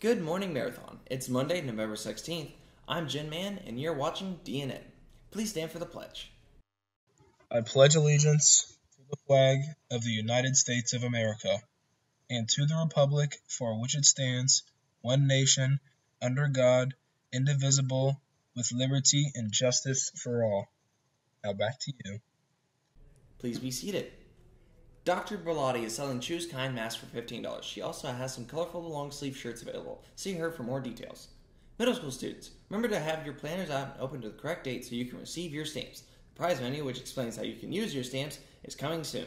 Good morning, Marathon. It's Monday, November 16th. I'm Jin Man, and you're watching DNN. Please stand for the pledge. I pledge allegiance to the flag of the United States of America and to the republic for which it stands, one nation, under God, indivisible, with liberty and justice for all. Now back to you. Please be seated. Dr. Berlotti is selling Choose Kind masks for $15. She also has some colorful long sleeve shirts available. See her for more details. Middle school students, remember to have your planners out and open to the correct date so you can receive your stamps. The prize menu, which explains how you can use your stamps, is coming soon.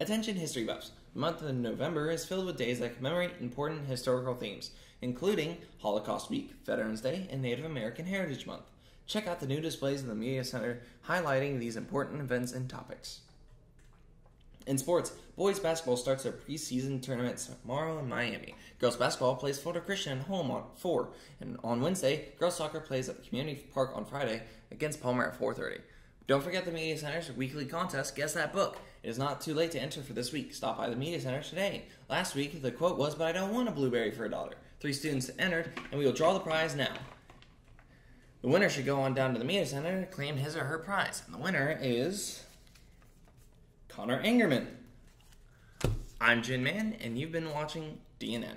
Attention history buffs. The month of November is filled with days that commemorate important historical themes, including Holocaust Week, Veterans Day, and Native American Heritage Month. Check out the new displays in the Media Center highlighting these important events and topics. In sports, boys basketball starts their preseason tournament tomorrow in Miami. Girls basketball plays Florida Christian at home on 4, and on Wednesday, girls soccer plays at the community park on Friday against Palmer at 4:30. Don't forget the Media Center's weekly contest, Guess That Book. It is not too late to enter for this week. Stop by the Media Center today. Last week, the quote was, But I don't want a blueberry for a dollar. Three students entered, and we will draw the prize now. The winner should go on down to the Media Center to claim his or her prize. And the winner is. Connor Angerman. I'm Jin Man, and you've been watching DNN.